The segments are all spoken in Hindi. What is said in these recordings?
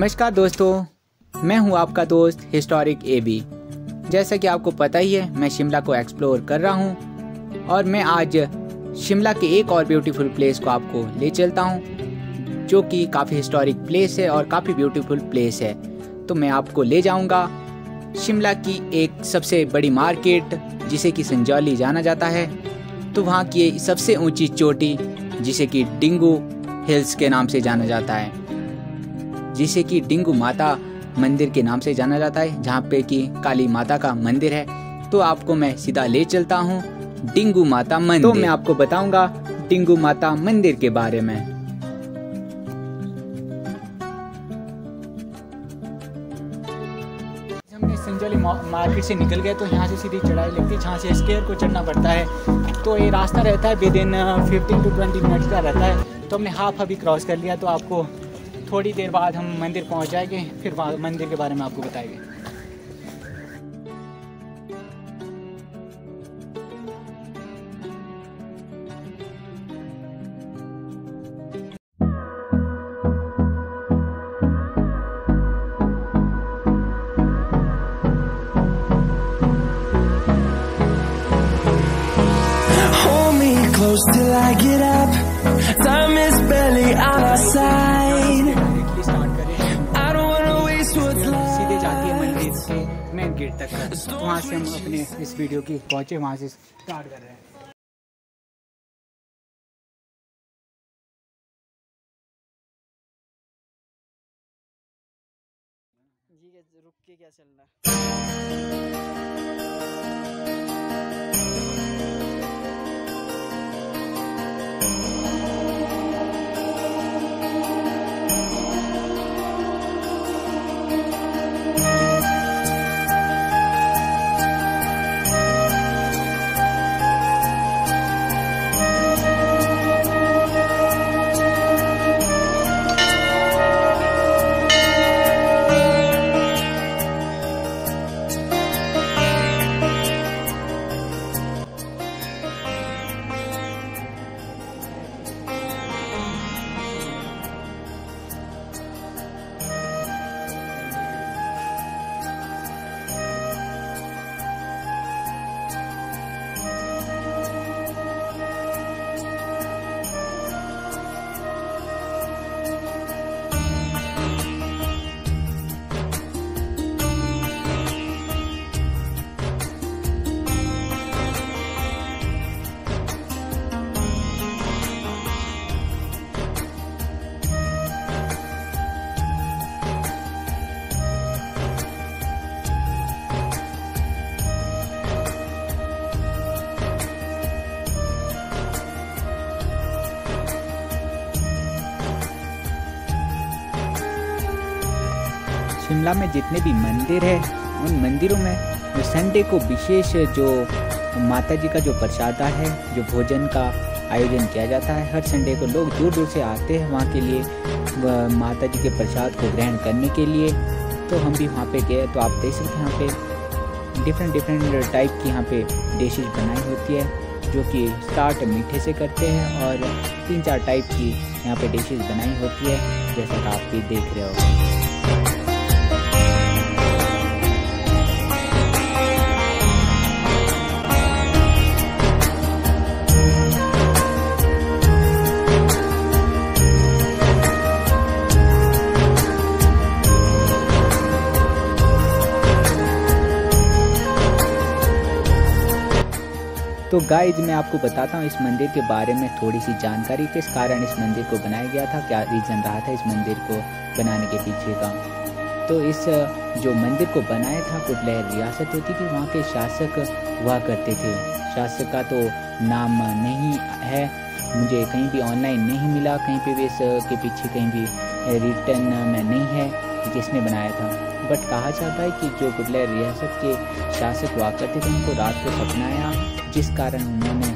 नमस्कार दोस्तों, मैं हूँ आपका दोस्त हिस्टोरिक ए बी जैसा कि आपको पता ही है, मैं शिमला को एक्सप्लोर कर रहा हूँ और मैं आज शिमला के एक और ब्यूटीफुल प्लेस को आपको ले चलता हूँ, जो कि काफ़ी हिस्टोरिक प्लेस है और काफ़ी ब्यूटीफुल प्लेस है। तो मैं आपको ले जाऊँगा शिमला की एक सबसे बड़ी मार्केट जिसे कि संजौली जाना जाता है। तो वहाँ की सबसे ऊँची चोटी, जिसे कि डिंगू हिल्स के नाम से जाना जाता है। जिसे कि डिंगू माता मंदिर के नाम से जाना जाता है जहाँ पे कि काली माता का मंदिर है। तो आपको मैं सीधा ले चलता हूँ डिंगू माता मंदिर। तो मैं आपको बताऊँगा डिंगू माता मंदिर के बारे में। हमने संजौली मार्केट से निकल गए तो यहाँ से सीधी चढ़ाई लगती है जहाँ से स्केयर को चढ़ना पड़ता है। तो ये रास्ता रहता है within fifteen to twenty minutes का रहता है। तो हमने हाफ़ अभी क्रॉस कर लिया तो आपको थोड़ी देर बाद हम मंदिर पहुँच जाएँगे, फिर मंदिर के बारे में आपको बताएँगे। Till I get up. Time is barely on our side. Gate तक तो वहाँ से हम अपने इस वीडियो की पहुँचे, वहाँ से स्टार्ट कर रहे हैं। रुक के क्या चल शिमला में जितने भी मंदिर है, उन मंदिरों में संडे को विशेष जो माता जी का जो प्रसादा है, जो भोजन का आयोजन किया जाता है, हर संडे को लोग दूर दूर से आते हैं वहाँ के लिए माता जी के प्रसाद को ग्रहण करने के लिए। तो हम भी वहाँ पे गए तो आप देख सकते हैं यहाँ पे डिफरेंट डिफरेंट टाइप की यहाँ पे डिशेज बनाई होती है, जो कि स्टार्ट मीठे से करते हैं और तीन चार टाइप की यहाँ पे डिशेज बनाई होती है, जैसा कि आप भी देख रहे हो। तो गाइज़ मैं आपको बताता हूँ, इस मंदिर के बारे में थोड़ी सी जानकारी किस कारण इस मंदिर को बनाया गया था। क्या रीज़न रहा था इस मंदिर को बनाने के पीछे का? तो इस, जो मंदिर को बनाया था कुटलहर रियासत होती थी, वहाँ के शासक हुआ करते थे। शासक का तो नाम नहीं है, मुझे कहीं भी ऑनलाइन नहीं मिला, कहीं पे भी इसके पीछे कहीं भी रिटर्न में नहीं है किसने बनाया था। बट कहा जाता है कि जो गुडलर रियासत के शासक हुआ करते थे, उनको रात को सपना आया जिस कारण उन्होंने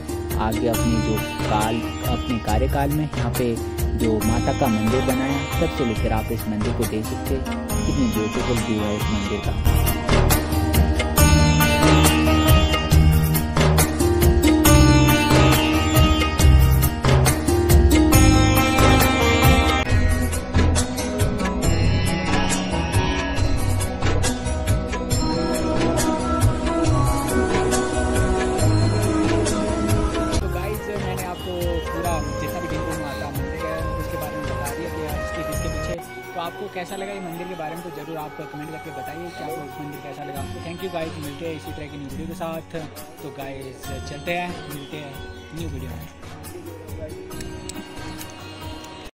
आगे अपने जो काल, अपने कार्यकाल में यहाँ पे जो माता का मंदिर बनाया, तब से लेकर आप इस मंदिर को देख सकते कितनी ब्यूटीफुल व्यू है इस मंदिर का। कैसा लगा ये मंदिर के बारे में तो ज़रूर आप कमेंट करके बताइए कि आपको मंदिर कैसा लगा। आपको थैंक यू गाइस मिलते हैं इसी तरह की न्यू वीडियो के साथ। तो गाइस चलते हैं, मिलते हैं न्यू वीडियो में।